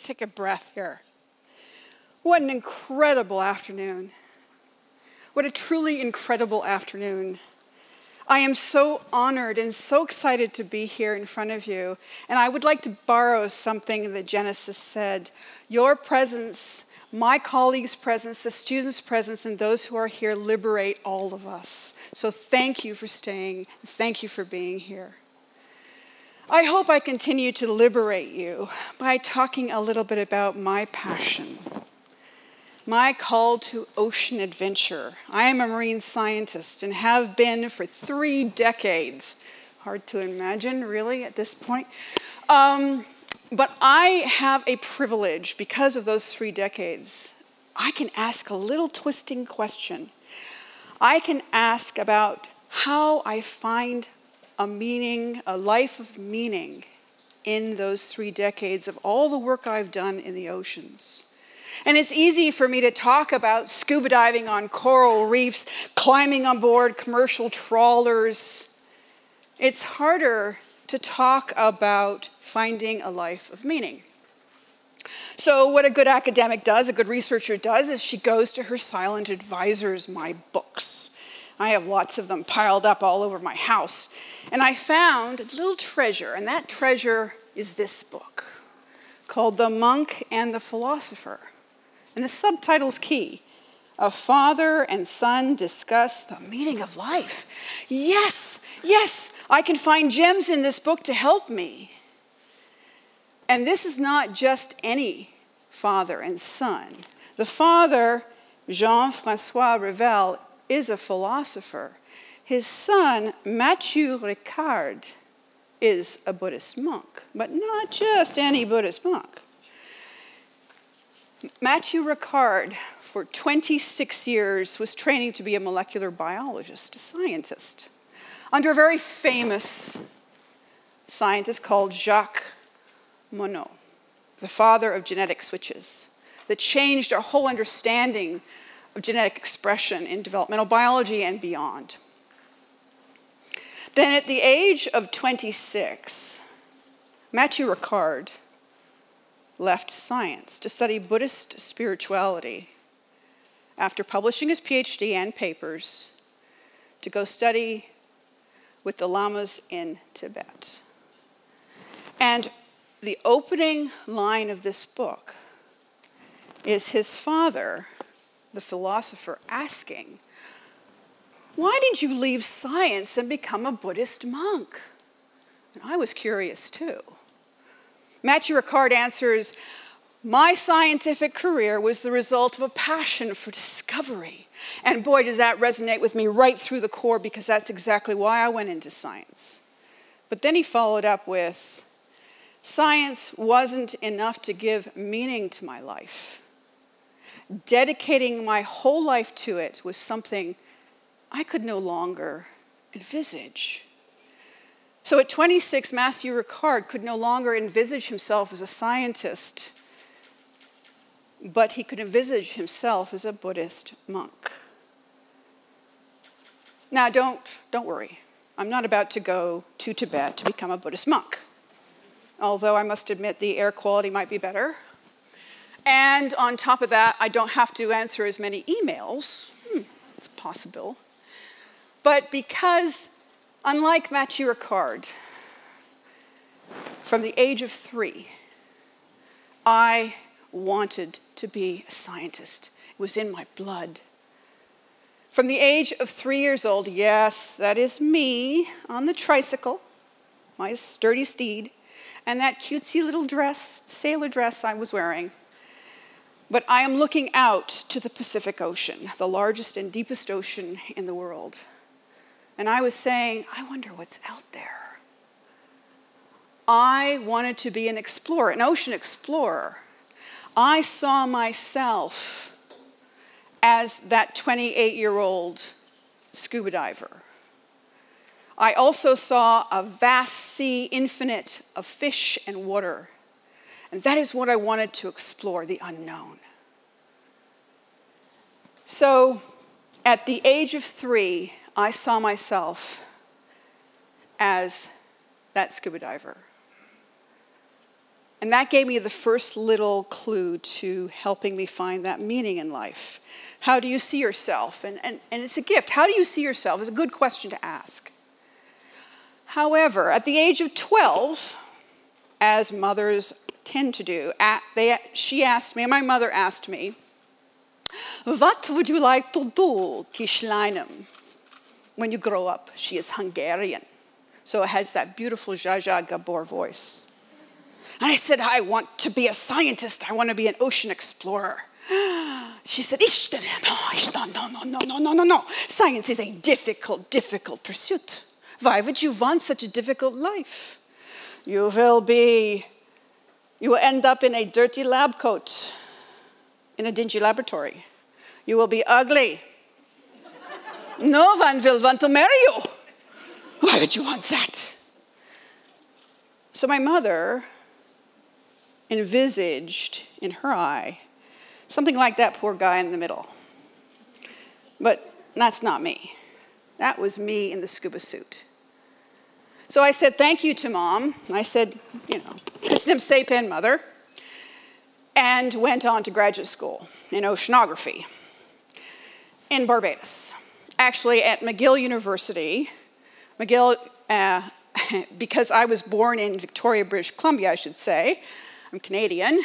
take a breath here. What an incredible afternoon. What a truly incredible afternoon. I am so honored and so excited to be here in front of you. And I would like to borrow something that Genesis said. Your presence, my colleagues' presence, the students' presence, and those who are here liberate all of us. So thank you for staying. Thank you for being here. I hope I continue to liberate you by talking a little bit about my passion my call to ocean adventure. I am a marine scientist and have been for three decades. Hard to imagine, really, at this point. Um, but I have a privilege because of those three decades. I can ask a little twisting question. I can ask about how I find a meaning, a life of meaning in those three decades of all the work I've done in the oceans. And it's easy for me to talk about scuba diving on coral reefs, climbing on board commercial trawlers. It's harder to talk about finding a life of meaning. So, what a good academic does, a good researcher does, is she goes to her silent advisors, my books. I have lots of them piled up all over my house. And I found a little treasure, and that treasure is this book called The Monk and the Philosopher. And the subtitle's key. A father and son discuss the meaning of life. Yes, yes, I can find gems in this book to help me. And this is not just any father and son. The father, Jean Francois Revel, is a philosopher. His son, Matthieu Ricard, is a Buddhist monk, but not just any Buddhist monk. Matthieu Ricard, for 26 years, was training to be a molecular biologist, a scientist, under a very famous scientist called Jacques Monod, the father of genetic switches, that changed our whole understanding of genetic expression in developmental biology and beyond. Then, at the age of 26, Matthieu Ricard left science to study Buddhist spirituality after publishing his PhD and papers to go study with the lamas in Tibet. And the opening line of this book is his father, the philosopher, asking, Why did you leave science and become a Buddhist monk? And I was curious too. Matthieu Ricard answers, my scientific career was the result of a passion for discovery. And boy, does that resonate with me right through the core because that's exactly why I went into science. But then he followed up with Science wasn't enough to give meaning to my life. Dedicating my whole life to it was something I could no longer envisage. So at 26, Matthew Ricard could no longer envisage himself as a scientist, but he could envisage himself as a Buddhist monk. Now, don't, don't worry. I'm not about to go to Tibet to become a Buddhist monk, although I must admit the air quality might be better. And on top of that, I don't have to answer as many emails. Hmm, it's possible. But because Unlike Matthieu Ricard, from the age of three, I wanted to be a scientist. It was in my blood. From the age of three years old, yes, that is me on the tricycle, my sturdy steed, and that cutesy little dress, sailor dress I was wearing. But I am looking out to the Pacific Ocean, the largest and deepest ocean in the world. And I was saying, I wonder what's out there. I wanted to be an explorer, an ocean explorer. I saw myself as that 28 year old scuba diver. I also saw a vast sea, infinite of fish and water. And that is what I wanted to explore the unknown. So, at the age of three, I saw myself as that scuba diver. And that gave me the first little clue to helping me find that meaning in life. How do you see yourself? And, and, and it's a gift. How do you see yourself? It's a good question to ask. However, at the age of 12, as mothers tend to do, at, they, she asked me, my mother asked me, What would you like to do, Kishleinem, when you grow up, she is Hungarian. So it has that beautiful Zsa Gabor voice. And I said, I want to be a scientist. I want to be an ocean explorer. She said, Istenem, No, no, no, no, no, no, no, no. Science is a difficult, difficult pursuit. Why would you want such a difficult life? You will be, you will end up in a dirty lab coat in a dingy laboratory. You will be ugly no one will want to marry you. Why would you want that? So my mother envisaged in her eye something like that poor guy in the middle. But that's not me. That was me in the scuba suit. So I said, Thank you to mom. I said, You know, Köszönöm szépen, mother. And went on to graduate school in oceanography in Barbados. Actually, at McGill University. McGill, uh, because I was born in Victoria, British Columbia, I should say, I'm Canadian.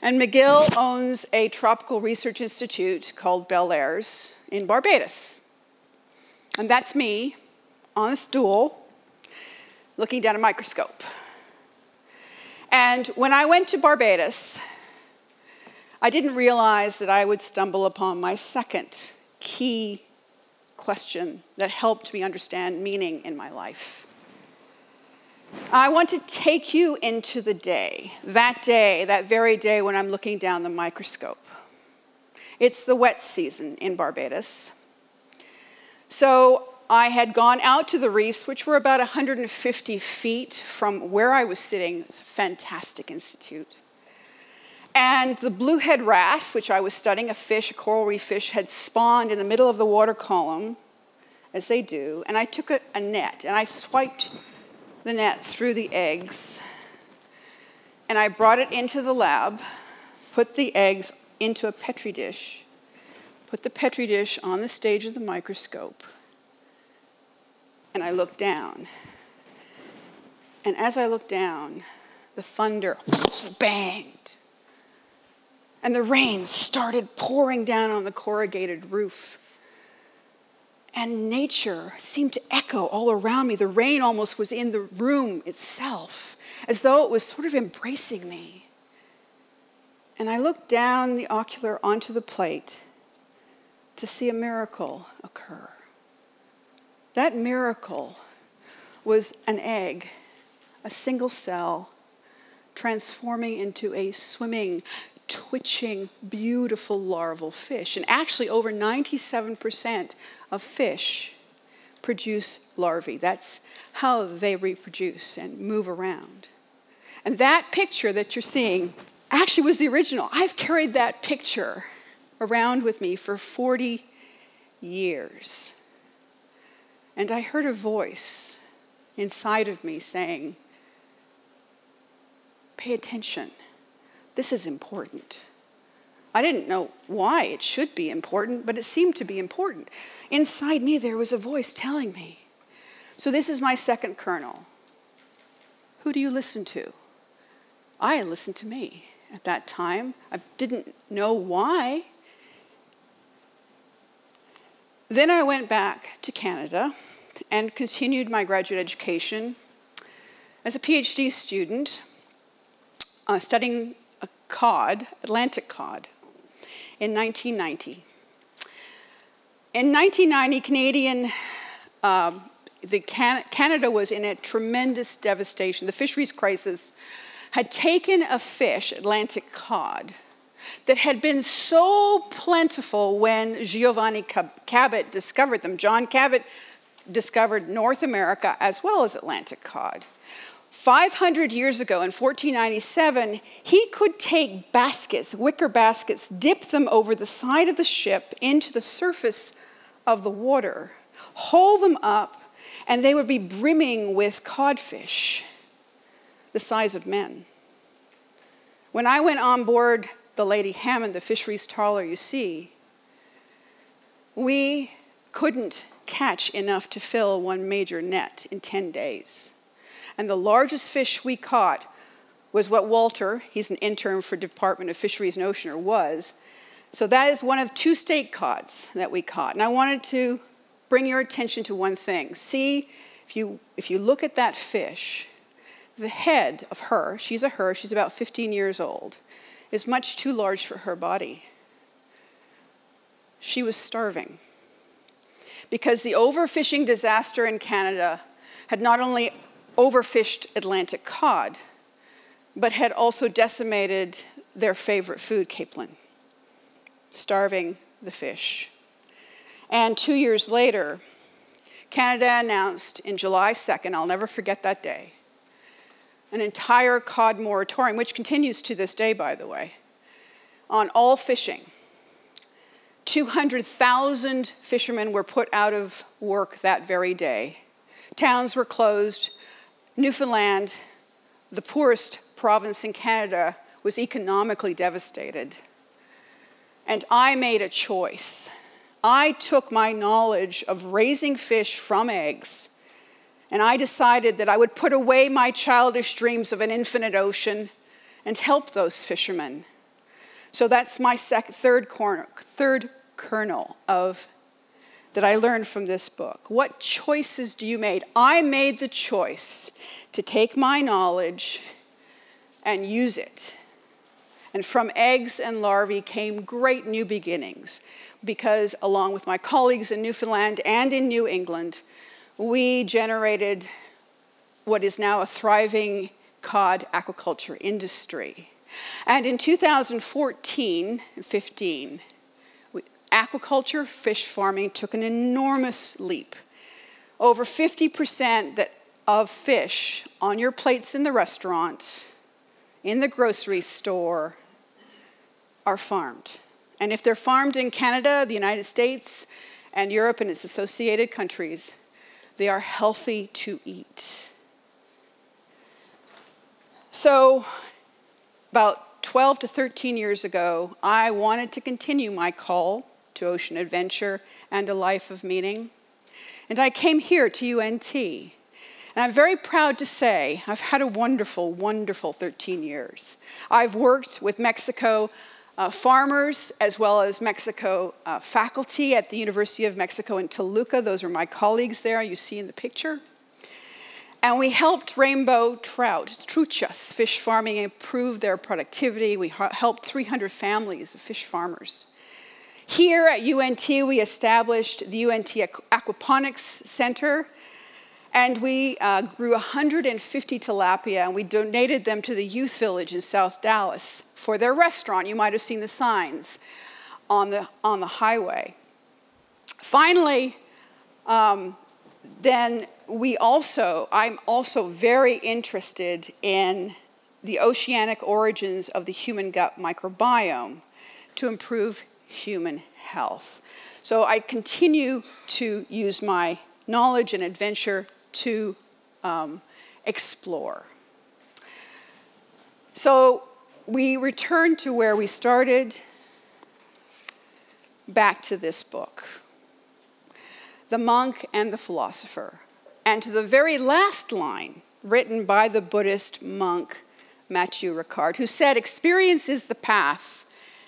And McGill owns a tropical research institute called Bellairs in Barbados. And that's me on a stool looking down a microscope. And when I went to Barbados, I didn't realize that I would stumble upon my second key question that helped me understand meaning in my life. I want to take you into the day, that day, that very day when I'm looking down the microscope. It's the wet season in Barbados. So I had gone out to the reefs, which were about 150 feet from where I was sitting. It's a fantastic institute. And the bluehead wrasse, which I was studying, a fish, a coral reef fish, had spawned in the middle of the water column, as they do. And I took a, a net and I swiped the net through the eggs. And I brought it into the lab, put the eggs into a Petri dish, put the Petri dish on the stage of the microscope and I looked down. And as I looked down, the thunder banged. And the rain started pouring down on the corrugated roof. And nature seemed to echo all around me. The rain almost was in the room itself, as though it was sort of embracing me. And I looked down the ocular onto the plate to see a miracle occur. That miracle was an egg, a single cell, transforming into a swimming, twitching, beautiful larval fish. And actually, over 97% of fish produce larvae. That's how they reproduce and move around. And that picture that you're seeing actually was the original. I've carried that picture around with me for 40 years. And I heard a voice inside of me saying, Pay attention. This is important. I didn't know why it should be important, but it seemed to be important. Inside me, there was a voice telling me. So, this is my second kernel. Who do you listen to? I listened to me at that time. I didn't know why. Then I went back to Canada and continued my graduate education as a PhD student uh, studying cod, Atlantic cod, in 1990. In 1990, Canadian, um, the Can- Canada was in a tremendous devastation. The fisheries crisis had taken a fish, Atlantic cod, that had been so plentiful when Giovanni Cabot discovered them. John Cabot discovered North America as well as Atlantic cod. 500 years ago in 1497, he could take baskets, wicker baskets, dip them over the side of the ship into the surface of the water, haul them up, and they would be brimming with codfish the size of men. When I went on board the Lady Hammond, the fisheries trawler you see, we couldn't catch enough to fill one major net in 10 days. And the largest fish we caught was what Walter, he's an intern for Department of Fisheries and Ocean, or was. So that is one of two state cods that we caught. And I wanted to bring your attention to one thing. See, if you, if you look at that fish, the head of her, she's a her, she's about 15 years old, is much too large for her body. She was starving because the overfishing disaster in Canada had not only overfished Atlantic cod, but had also decimated their favorite food, capelin, starving the fish. And two years later, Canada announced in July 2nd, I'll never forget that day, an entire cod moratorium, which continues to this day, by the way, on all fishing. 200,000 fishermen were put out of work that very day. Towns were closed. Newfoundland, the poorest province in Canada, was economically devastated. And I made a choice. I took my knowledge of raising fish from eggs and I decided that I would put away my childish dreams of an infinite ocean and help those fishermen. So that's my third, corner, third kernel of that I learned from this book. What choices do you make? I made the choice to take my knowledge and use it. And from eggs and larvae came great new beginnings because, along with my colleagues in Newfoundland and in New England, we generated what is now a thriving cod aquaculture industry. And in 2014 15, aquaculture, fish farming took an enormous leap. Over 50% that, of fish on your plates in the restaurant, in the grocery store, are farmed. And if they're farmed in Canada, the United States, and Europe and its associated countries, they are healthy to eat. So, about 12 to 13 years ago, I wanted to continue my call to ocean adventure and a life of meaning. And I came here to UNT. And I'm very proud to say I've had a wonderful, wonderful 13 years. I've worked with Mexico uh, farmers as well as Mexico uh, faculty at the University of Mexico in Toluca. Those are my colleagues there, you see in the picture. And we helped rainbow trout, truchas, fish farming improve their productivity. We helped 300 families of fish farmers. Here at UNT, we established the UNT Aquaponics Center, and we uh, grew 150 tilapia, and we donated them to the youth village in South Dallas for their restaurant. You might have seen the signs on the, on the highway. Finally, um, then we also, I'm also very interested in the oceanic origins of the human gut microbiome to improve human health. So I continue to use my knowledge and adventure to um, explore. So we return to where we started, back to this book The Monk and the Philosopher, and to the very last line written by the Buddhist monk Matthieu Ricard, who said, Experience is the path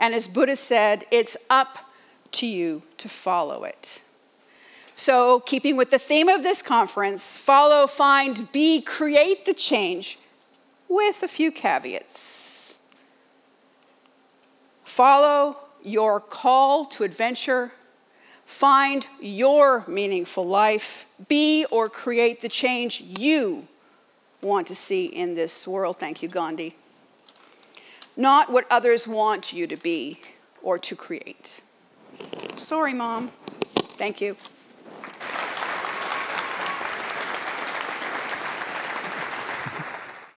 and as Buddha said, it's up to you to follow it. So, keeping with the theme of this conference, follow, find, be, create the change with a few caveats. Follow your call to adventure, find your meaningful life, be or create the change you want to see in this world. Thank you, Gandhi not what others want you to be or to create. Sorry, Mom. Thank you.